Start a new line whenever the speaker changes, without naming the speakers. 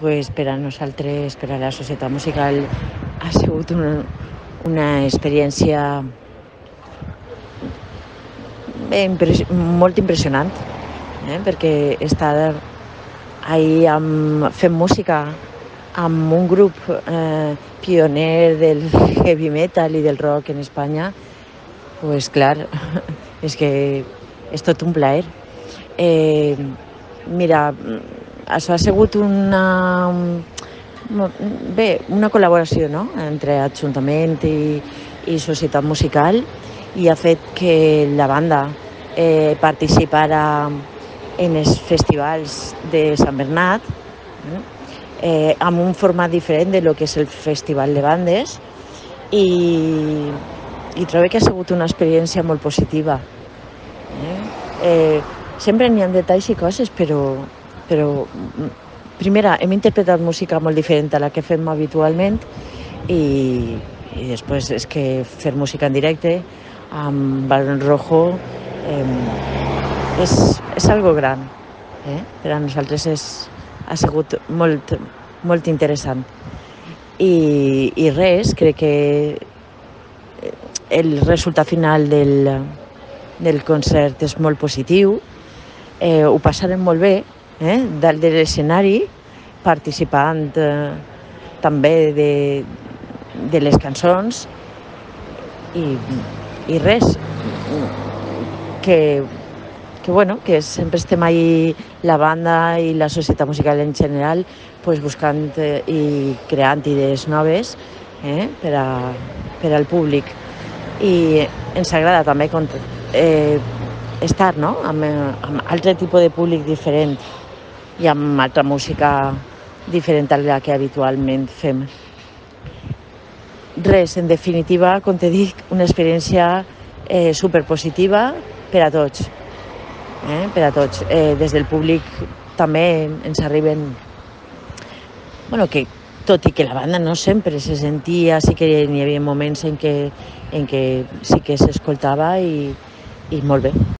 pues, per a nosaltres, per a la societat musical, ha sigut una, una experiència impress molt impressionant, eh? perquè estar ahí amb, fent música amb un grup eh, pioner del heavy metal i del rock en Espanya, pues clar, és que és tot un plaer. Eh, mira, això ha sigut una, bé, una col·laboració no? entre Ajuntament i, i societat musical i ha fet que la banda eh, participara en els festivals de Sant Bernat eh, amb un format diferent de lo que és el Festival de Bandes i, i trobo que ha sigut una experiència molt positiva. Eh? Eh, sempre n'hi ha detalls i coses, però, però primera, hem interpretat música molt diferent a la que fem habitualment i, i després és que fer música en directe amb Barón Rojo eh, és, és algo gran. Eh? Per a nosaltres és, ha sigut molt, molt interessant. I, I res, crec que el resultat final del, del concert és molt positiu, eh, ho passarem molt bé, eh, dalt de l'escenari, participant eh, també de, de les cançons i, i res, que, que, bueno, que sempre estem ahí la banda i la societat musical en general pues, buscant eh, i creant idees noves eh, per, a, per al públic i ens agrada també eh, estar no? amb, amb altre tipus de públic diferent i amb altra música diferent a la que habitualment fem. Res, en definitiva, com te dic, una experiència eh, superpositiva per a tots. Eh? Per a tots. Eh, des del públic també ens arriben... bueno, que tot i que la banda no sempre se sentia, sí que n'hi havia moments en què, en què sí que s'escoltava i, i molt bé.